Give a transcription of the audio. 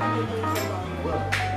あ